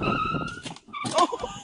Oh!